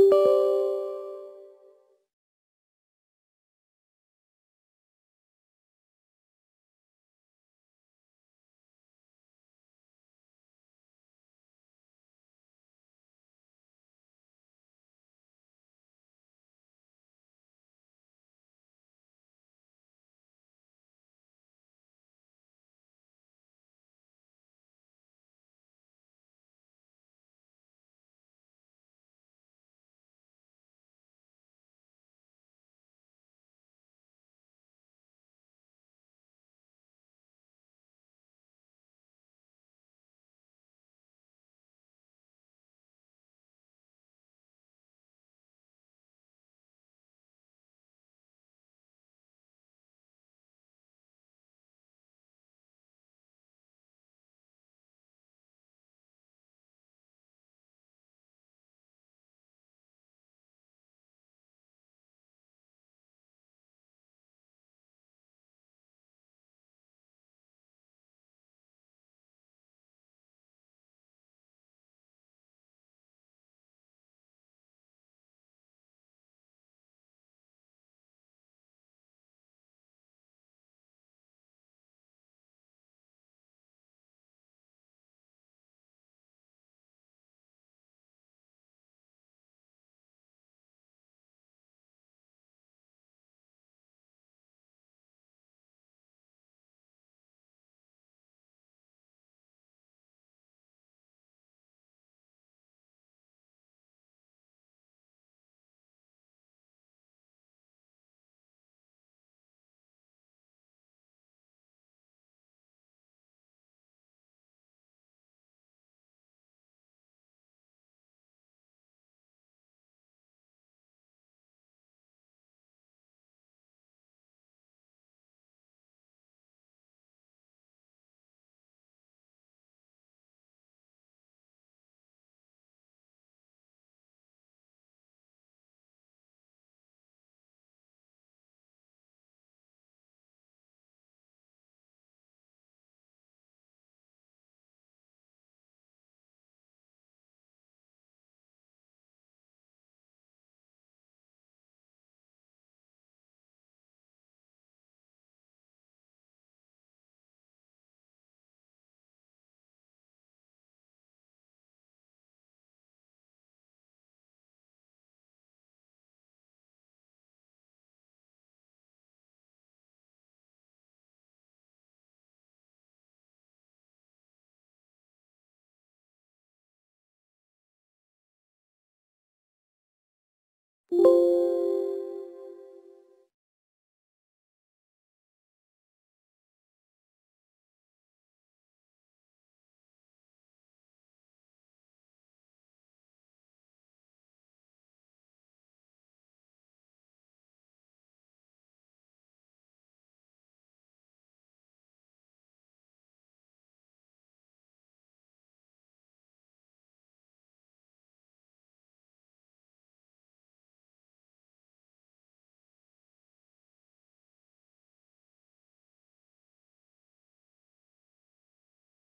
Música